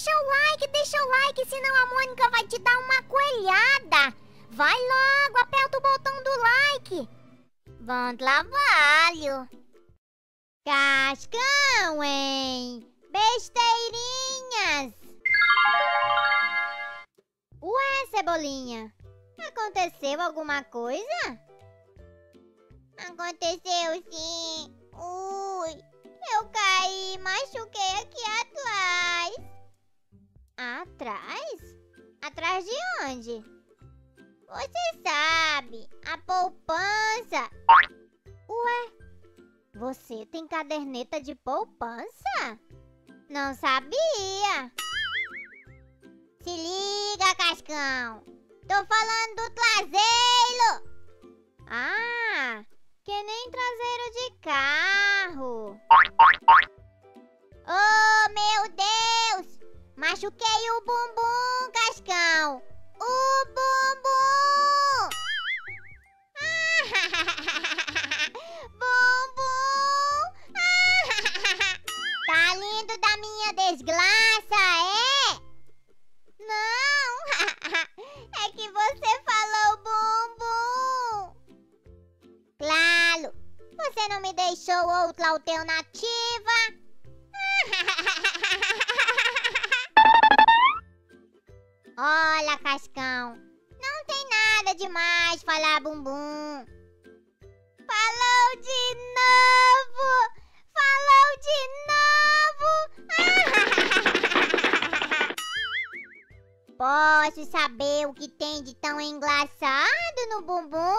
deixa o like, deixa o like, senão a Mônica vai te dar uma coelhada. Vai logo, aperta o botão do like. Bom trabalho. Cascão, hein? Besteirinhas. Ué, Cebolinha, aconteceu alguma coisa? Aconteceu sim. Ui, Atrás? Atrás de onde? Você sabe, a poupança. Ué, você tem caderneta de poupança? Não sabia. Se liga, Cascão. Tô falando do traseiro. Ah, que nem traseiro de carro. Machuquei o bumbum, Cascão. O bumbum! bumbum! tá lindo da minha desgraça, é? Não! é que você falou bumbum! Claro! Você não me deixou outra alternativa! Olha, Cascão, não tem nada demais falar bumbum. Falou de novo! Falou de novo! Posso saber o que tem de tão engraçado no bumbum?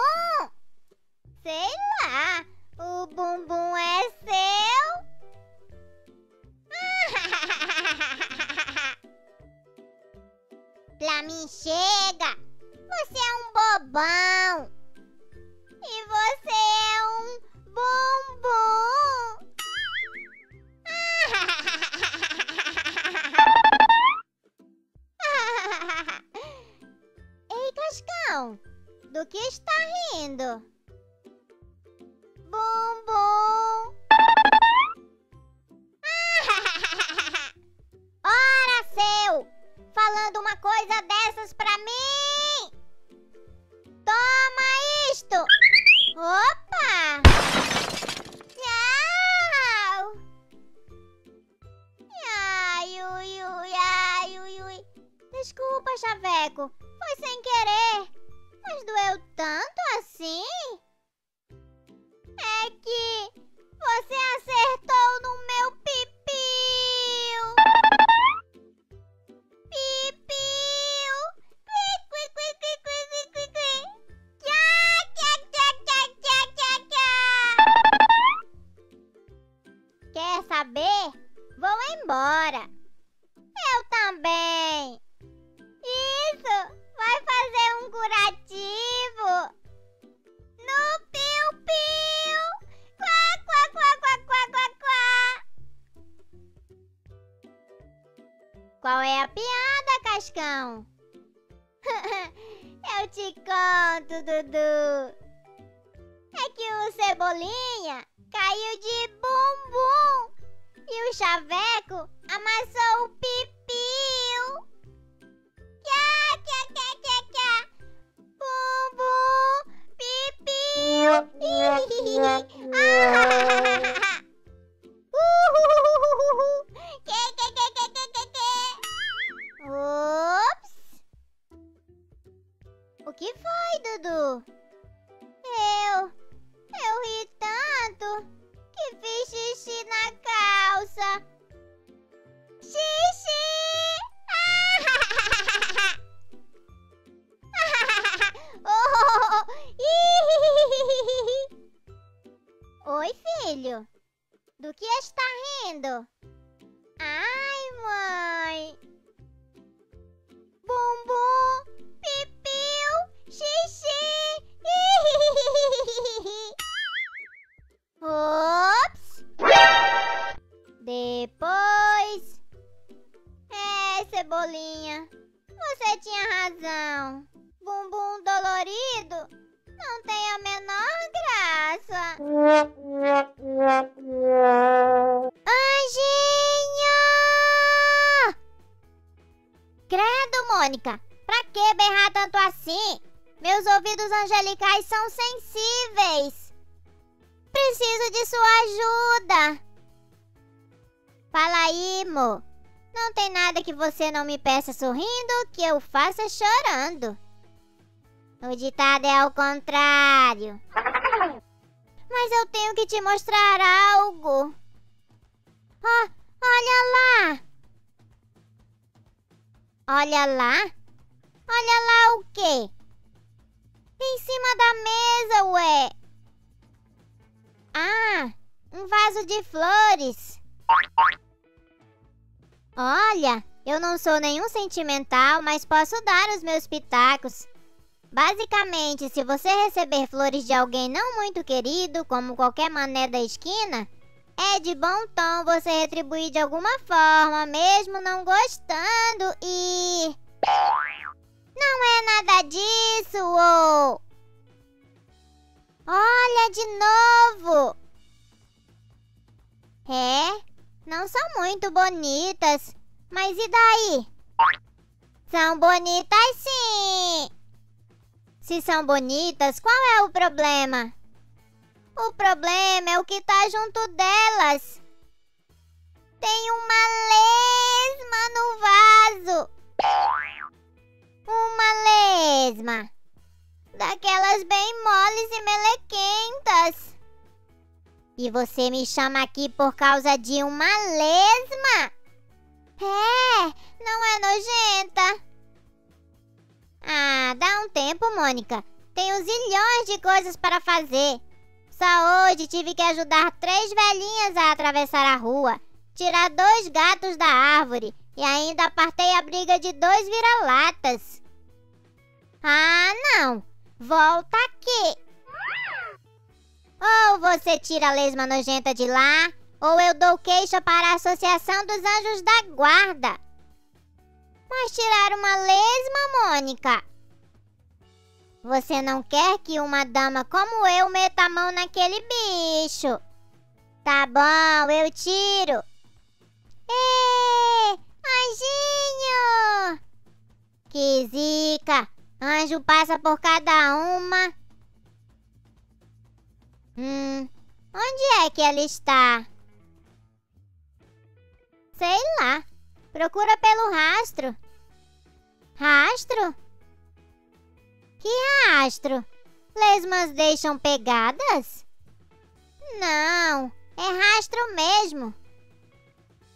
Está rindo? Bumbum! Ora, seu! Falando uma coisa dessas pra mim! Toma isto! Opa! Tchau! Ai, ui, ui, ai, ui, ui. Desculpa, Chaveco. Foi sem querer. Te conto, Dudu. É que o Cebolinha caiu de bumbum e o Chaveco amassou o Ai, mãe. Bumbum, pipiu, xixi. Ops! Depois. É, Cebolinha. Você tinha razão. Bumbum dolorido não tem a menor graça. Mônica? Pra que berrar tanto assim? Meus ouvidos angelicais são sensíveis. Preciso de sua ajuda. Fala aí, Mo. Não tem nada que você não me peça sorrindo que eu faça chorando. O ditado é ao contrário. Mas eu tenho que te mostrar algo. Oh, olha lá! Olha lá? Olha lá o quê? Em cima da mesa, ué. Ah, um vaso de flores. Olha, eu não sou nenhum sentimental, mas posso dar os meus pitacos. Basicamente, se você receber flores de alguém não muito querido, como qualquer mané da esquina, é de bom tom você retribuir de alguma forma, mesmo não gostando e. Não é nada disso, ô! Olha de novo! É, não são muito bonitas, mas e daí? São bonitas sim! Se são bonitas, qual é o problema? O problema é o que tá junto delas. Tem uma lesma no vaso. Uma lesma. Daquelas bem moles e melequentas. E você me chama aqui por causa de uma lesma? É, não é nojenta. Ah, dá um tempo, Mônica. Tenho zilhões de coisas para fazer. Hoje tive que ajudar três velhinhas a atravessar a rua, tirar dois gatos da árvore e ainda apartei a briga de dois vira-latas. Ah, não! Volta aqui! Ou você tira a lesma nojenta de lá, ou eu dou queixa para a Associação dos Anjos da Guarda. Mas tirar uma lesma, Mônica? Você não quer que uma dama como eu meta a mão naquele bicho? Tá bom, eu tiro. Ê, anjinho! Que zica! Anjo passa por cada uma. Hum, onde é que ela está? Sei lá. Procura pelo rastro. Rastro? Que rastro? Lesmas deixam pegadas? Não, é rastro mesmo.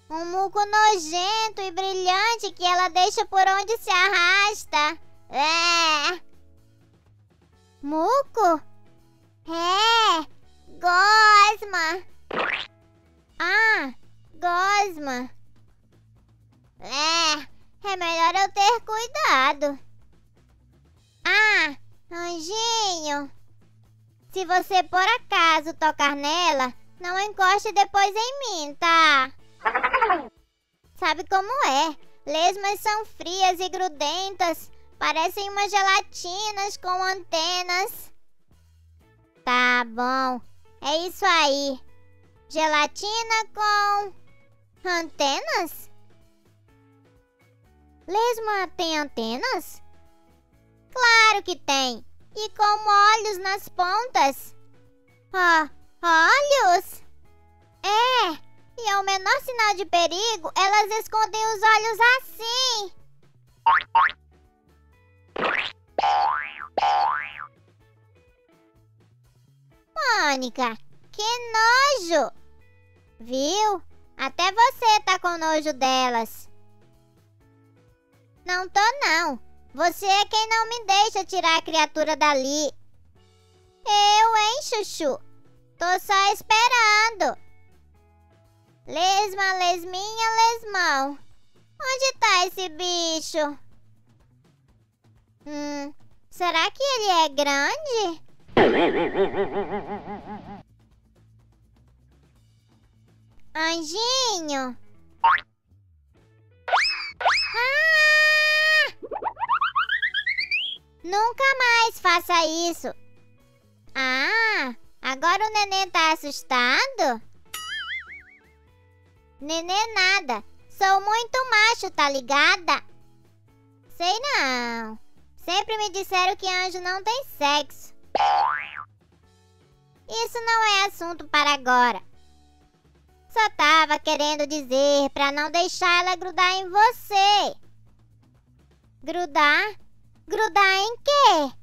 Um muco nojento e brilhante que ela deixa por onde se arrasta. É. Muco? É. Gosma. Ah, gosma. É, é melhor eu ter cuidado. Ah, anjinho. Se você por acaso tocar nela, não encoste depois em mim, tá? Sabe como é? Lesmas são frias e grudentas. Parecem umas gelatinas com antenas. Tá bom. É isso aí. Gelatina com antenas? Lesma tem antenas? Claro que tem. E com olhos nas pontas. Ah, olhos? É. E ao menor sinal de perigo, elas escondem os olhos assim. Mônica, que nojo! Viu? Até você tá com nojo delas. Não tô não. Você é quem não me deixa tirar a criatura dali. Eu, hein, Chuchu? Tô só esperando. Lesma, lesminha, lesmão. Onde tá esse bicho? Hum, será que ele é grande? Anjinho? Ah! Nunca mais faça isso. Ah, agora o neném tá assustado? Nenê nada. Sou muito macho, tá ligada? Sei não. Sempre me disseram que anjo não tem sexo. Isso não é assunto para agora. Só tava querendo dizer para não deixar ela grudar em você. Grudar? Grudar em quê?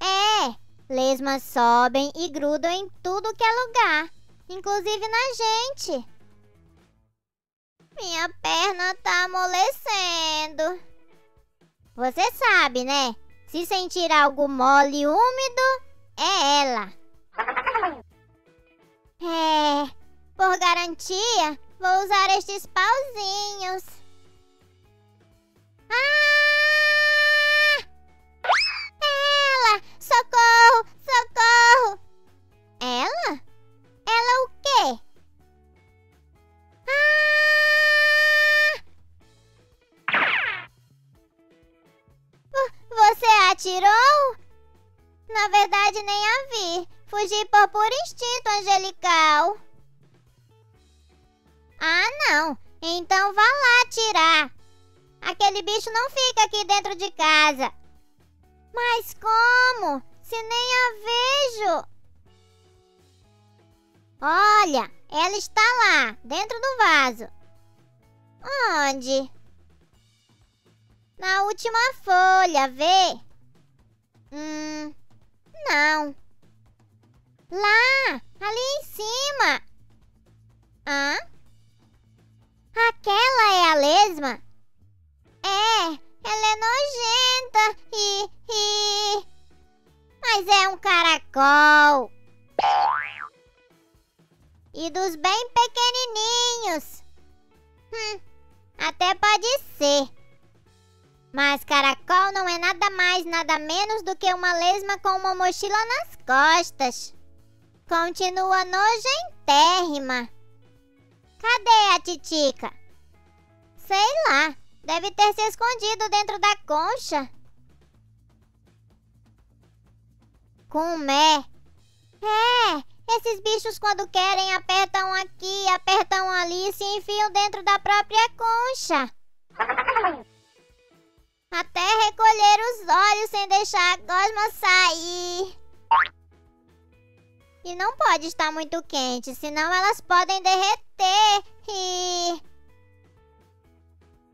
É, lesmas sobem e grudam em tudo que é lugar, inclusive na gente. Minha perna tá amolecendo. Você sabe, né? Se sentir algo mole e úmido, é ela. É, por garantia, vou usar estes pauzinhos. Ah! Socorro! Socorro! Ela? Ela o quê? Ah! Você atirou? Na verdade, nem a vi. Fugi por puro instinto angelical. Ah, não. Então vá lá atirar. Aquele bicho não fica aqui dentro de casa. Mas como? Se nem a vejo. Olha, ela está lá, dentro do vaso. Onde? Na última folha, vê? Hum, não. Lá, ali em cima. Hã? Aquela é a lesma? É, ela é nojenta e, e... Mas é um caracol. E dos bem pequenininhos. Hum, até pode ser. Mas caracol não é nada mais, nada menos do que uma lesma com uma mochila nas costas. Continua nojentérrima. Cadê a titica? Sei lá, deve ter se escondido dentro da concha. Comé. É, esses bichos quando querem apertam aqui, apertam ali e se enfiam dentro da própria concha. Até recolher os olhos sem deixar a gosma sair. E não pode estar muito quente, senão elas podem derreter e...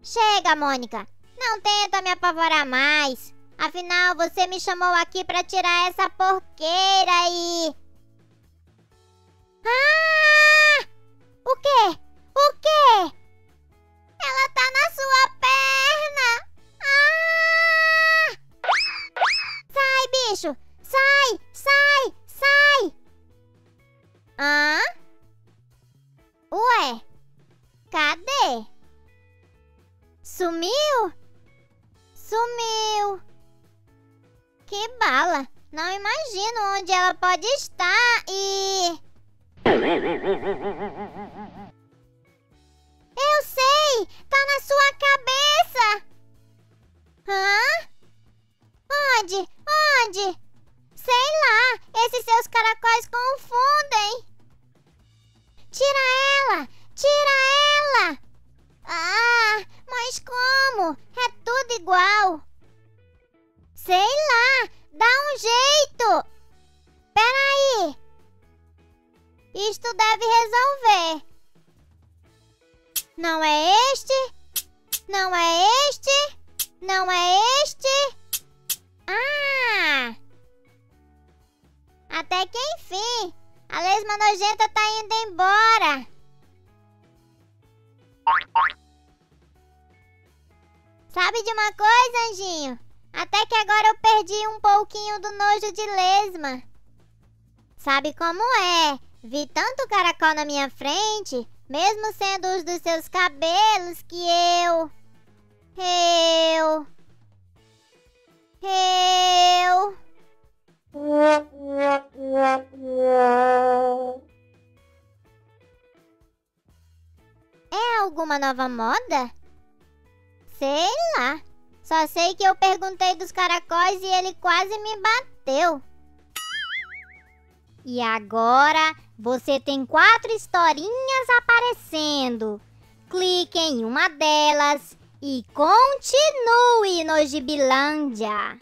Chega, Mônica. Não tenta me apavorar mais. Afinal, você me chamou aqui para tirar essa porqueira e... Ah! O quê? O quê? Ela tá na sua perna! Ah! Sai, bicho! Sai! Sai! Sai! Hã? Ué? Cadê? Sumiu? Sumiu! Que bala! Não imagino onde ela pode estar e... Eu sei! Tá na sua cabeça! Hã? Onde? Onde? Sei lá! Esses seus caracóis confundem! Tira ela! Tira ela! Ah, mas como? É tudo igual! Sei lá! Dá um jeito! Peraí! Isto deve resolver! Não é este? Não é este? Não é este? Ah! Até que enfim! A lesma nojenta tá indo embora! Sabe de uma coisa, Anjinho? Até que agora eu perdi um pouquinho do nojo de lesma. Sabe como é? Vi tanto caracol na minha frente, mesmo sendo os dos seus cabelos, que eu. Eu. Eu. É alguma nova moda? Sei lá. Só sei que eu perguntei dos caracóis e ele quase me bateu. E agora você tem quatro historinhas aparecendo. Clique em uma delas E continue no Gibilândia.